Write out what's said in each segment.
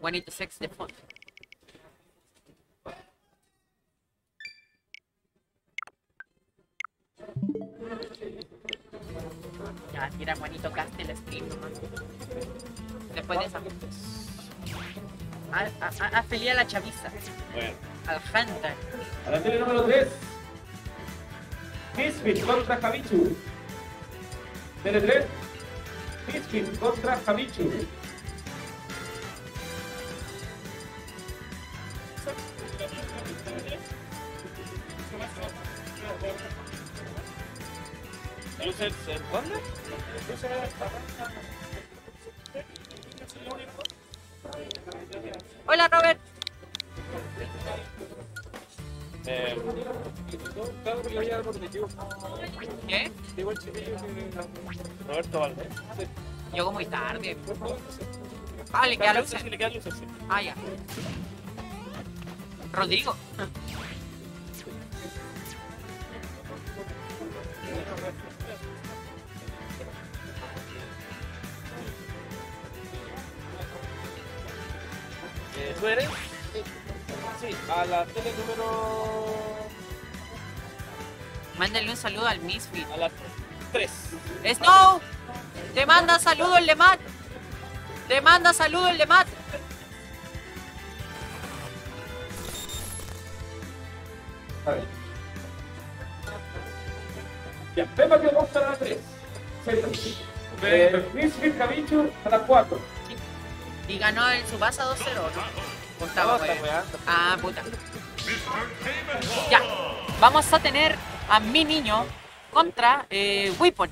Juanito Sex de fondo. Ya, tira Juanito Cast el stream nomás. Después de esa. A, a, a, a la chaviza. Bueno. Al Hunter. A la tele número 3. Misfit contra Javichu. Tele 3. Misfit contra Javichu. ¿Luces en dónde? Hola Robert. Eh, ¿Qué? Roberto Valdés. Llegó muy tarde. Ah, le queda luces. Ah, ya. Rodrigo. ¿Tú eres? A la tele número. Mándale un saludo al Misfit. a la 3. ¡Snow! Te manda saludo el Lemat. Te manda saludo el Lemat. A ver. Ya, Pepa que vamos a la 3. Eh, Misfit Javichu a la 4. Y ganó el Subasa 2-0, ¿no? No, está pues. weando. Ah, puta. Ya. Vamos a tener a mi niño contra eh, Weapon.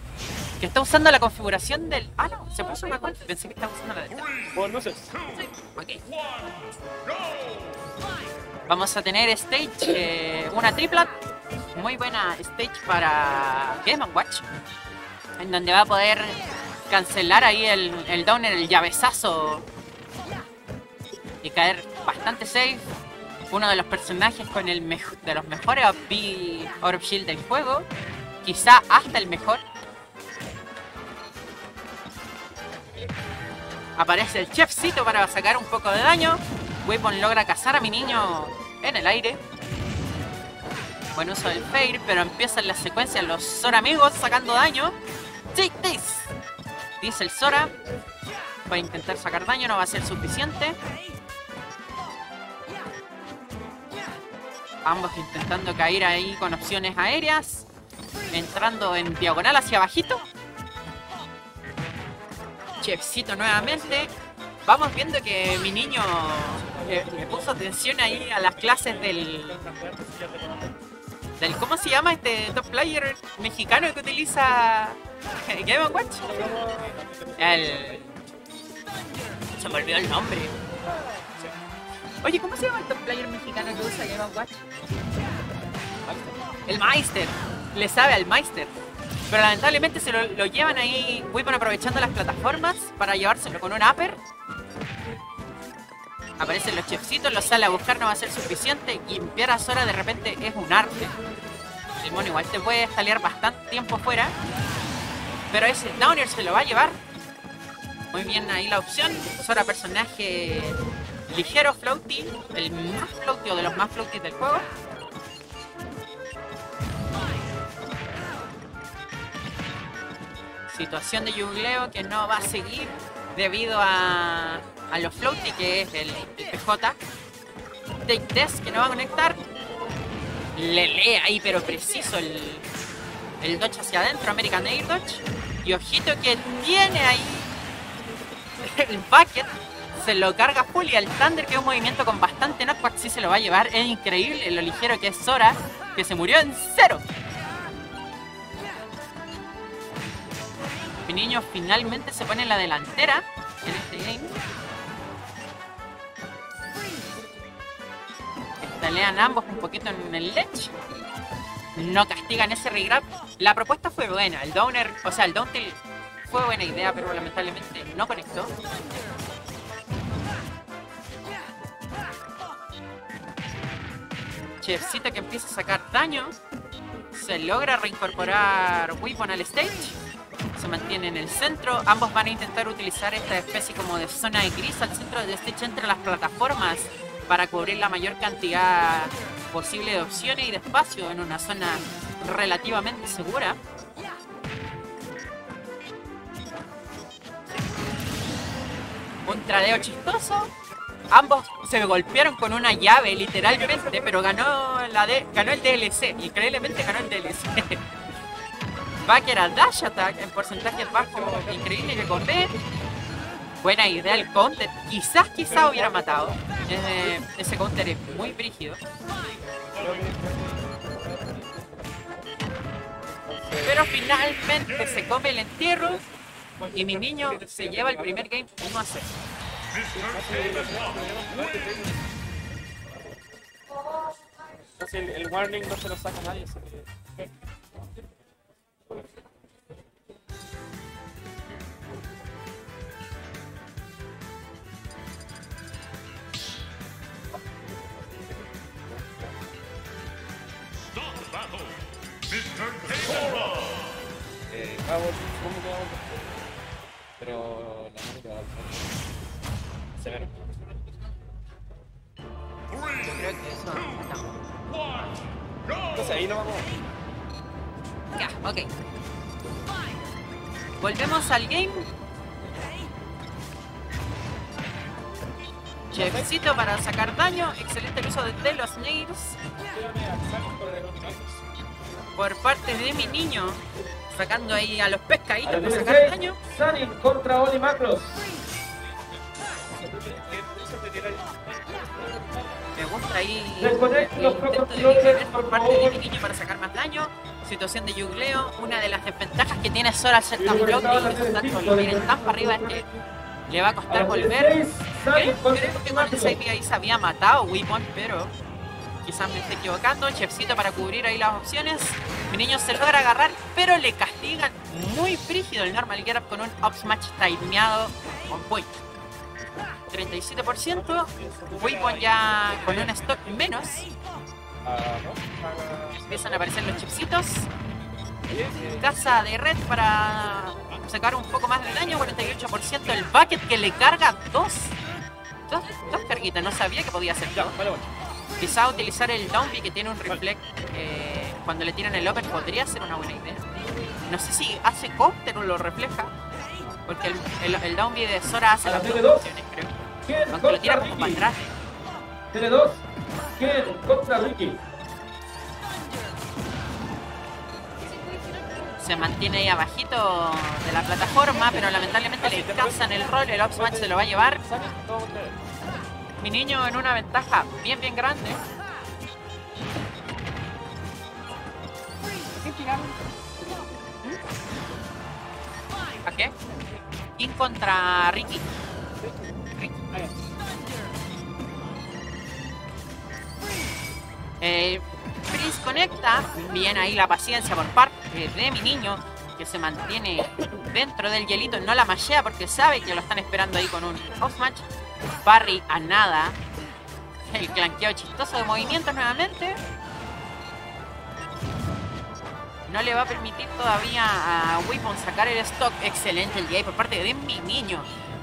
Que está usando la configuración del. Ah, no, se puso una cuenta. Pensé que estaba usando la de. Vos no sé. Ok. Vamos a tener stage, eh, una tripla, muy buena stage para Game Watch, en donde va a poder cancelar ahí el, el downer, el llavezazo y caer bastante safe. Uno de los personajes con el de los mejores OP Orb Shield del juego, quizá hasta el mejor. Aparece el chefcito para sacar un poco de daño. Weapon logra cazar a mi niño en el aire. Buen uso del Fair, pero empiezan las secuencias los Sora amigos sacando daño. Take this, dice el Sora. Va a intentar sacar daño, no va a ser suficiente. Ambos intentando caer ahí con opciones aéreas. Entrando en diagonal hacia abajito. Chefcito nuevamente. Vamos viendo que mi niño eh, me puso atención ahí a las clases del, del ¿cómo se llama este top player mexicano que utiliza Game Watch? El se me olvidó el nombre. Oye, ¿cómo se llama el top player mexicano que usa Game Watch? El Meister. Le sabe al Meister. Pero lamentablemente se lo, llevan ahí, Weapon aprovechando las plataformas para llevárselo con un upper. Aparecen los chefcitos, los sale a buscar, no va a ser suficiente. Y limpiar a Sora de repente es un arte. El mono igual te puede estalear bastante tiempo fuera. Pero ese Downer se lo va a llevar. Muy bien ahí la opción. Sora personaje ligero floaty. El más floaty o de los más floaty del juego. Situación de Yugleo que no va a seguir debido a, a los floaty que es el, PJ. Take Test que no va a conectar. Le lee ahí pero preciso el, el dodge hacia adentro, American Air Dodge. Y ojito que tiene ahí el bucket. Se lo carga full y al Thunder, que es un movimiento con bastante knockback, sí se lo va a llevar. Es increíble lo ligero que es Sora, que se murió en cero. Mi niño finalmente se pone en la delantera en este game. Estalean ambos un poquito en el ledge. No castigan ese regrab. La propuesta fue buena. El downer, o sea, el down fue buena idea, pero lamentablemente no conectó. Que empieza a sacar daño. Se logra reincorporar Weapon al stage. Se mantiene en el centro. Ambos van a intentar utilizar esta especie como de zona de gris al centro de Stitch entre las plataformas para cubrir la mayor cantidad posible de opciones y de espacio en una zona relativamente segura. Un tradeo chistoso. Ambos se golpearon con una llave, literalmente, pero ganó, la de, ganó el DLC. Increíblemente ganó el DLC. Backer a Dash Attack en porcentaje bajo, increíble que corre. Buena idea el counter. Quizás, quizás hubiera matado. Ese, ese counter es muy brígido. Pero finalmente se come el entierro y mi niño se lleva el primer game 1 a 0. Casi el, el warning no se lo saca nadie. Mr. K-Roll. Eh, hago, ¿cómo que? Pero la que va a ahí lo vamos. Ya, ok. Volvemos al game. Chefcito para sacar daño. Excelente el uso de, los nails por parte de mi niño. Sacando ahí a los pescaditos para sacar daño. Sunny contra Oli Macros. Me gusta ahí el los intento de por parte de para sacar más daño. Situación de yugleo. Una de las desventajas que tiene Sora al ser tan la y con miren tan para arriba es que le va a costar volver. 16, Sunny Creo, que con esa IP ahí se había matado Weapon, pero quizás me esté equivocando. Chefcito para cubrir ahí las opciones. Mi niño se logra agarrar, pero le castigan muy frígido el normal get up con un up smash timeado on point. 37%. Weapon ya con un stock menos. ¿no? Empiezan a aparecer los chipsitos. Casa de red para sacar un poco más de daño, 48%. El bucket que le carga dos. Dos, dos carguitas, no sabía que podía hacer bueno. Quizá utilizar el downbeat que tiene un reflect eh, cuando le tiran el upper podría ser una buena idea. No sé si hace counter o lo refleja. Porque el, el, el downbeat de Sora hace las la dos TV2. funciones, creo. Aunque lo tira como para atrás. Tiene dos. Ken contra Ricky. se mantiene ahí abajito de la plataforma, pero lamentablemente le cazan el rol, el up smash se lo va a llevar. Mi niño en una ventaja bien bien grande. ¿A qué? King contra Ricky. Eh, Prince conecta. Bien ahí la paciencia por parte de mi niño. Que se mantiene dentro del hielito. No la machea porque sabe que lo están esperando ahí con un off match. Barry a nada. El clanqueo chistoso de movimientos nuevamente. No le va a permitir todavía a Weapon sacar el stock. Excelente el DI por parte de mi niño.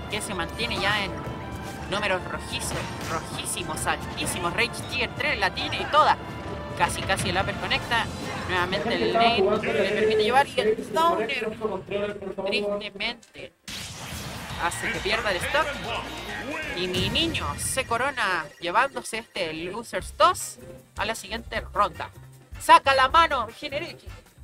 Que se mantiene ya en números rojizos, rojísimos, altísimos. Rage Tier 3 la tiene y toda. Casi, casi el upper conecta. Nuevamente el Nate le permite llevar y el Downer tristemente hace que pierda el stock. Y mi niño se corona llevándose este Losers 2 a la siguiente ronda. Saca la mano, Generiki.